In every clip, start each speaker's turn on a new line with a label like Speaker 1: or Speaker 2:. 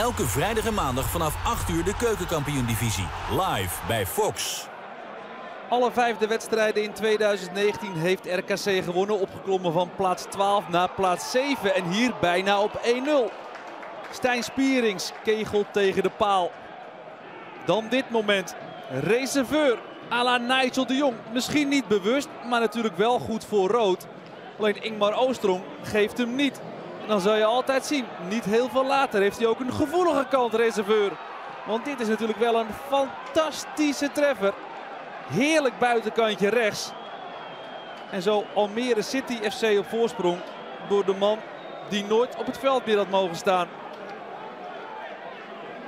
Speaker 1: Elke vrijdag en maandag vanaf 8 uur de keukenkampioen-divisie. Live bij Fox.
Speaker 2: Alle vijfde wedstrijden in 2019 heeft RKC gewonnen. Opgeklommen van plaats 12 naar plaats 7. En hier bijna op 1-0. Stijn Spierings kegelt tegen de paal. Dan dit moment. Reserveur à la Nigel de Jong. Misschien niet bewust, maar natuurlijk wel goed voor rood. Alleen Ingmar Oostrong geeft hem niet. Dan zal je altijd zien, niet heel veel later heeft hij ook een gevoelige kant, reserveur. Want dit is natuurlijk wel een fantastische treffer. Heerlijk buitenkantje rechts. En zo Almere City FC op voorsprong door de man die nooit op het veld meer had mogen staan.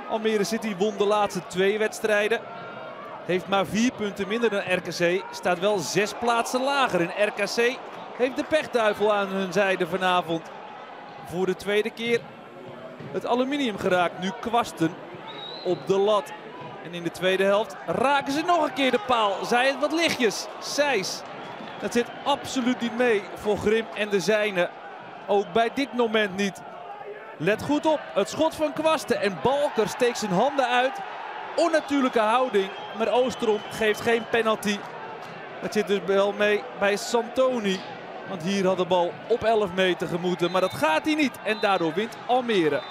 Speaker 2: Almere City won de laatste twee wedstrijden. Heeft maar vier punten minder dan RKC. Staat wel zes plaatsen lager. En RKC heeft de pechduivel aan hun zijde vanavond. Voor de tweede keer het aluminium geraakt. Nu kwasten op de lat. En in de tweede helft raken ze nog een keer de paal. Zij het wat lichtjes. Seis. Dat zit absoluut niet mee voor Grim en de zijne. Ook bij dit moment niet. Let goed op. Het schot van Kwasten. En Balker steekt zijn handen uit. Onnatuurlijke houding. Maar Oosterom geeft geen penalty. Dat zit dus wel mee bij Santoni. Want hier had de bal op 11 meter gemoeten. Maar dat gaat hij niet. En daardoor wint Almere.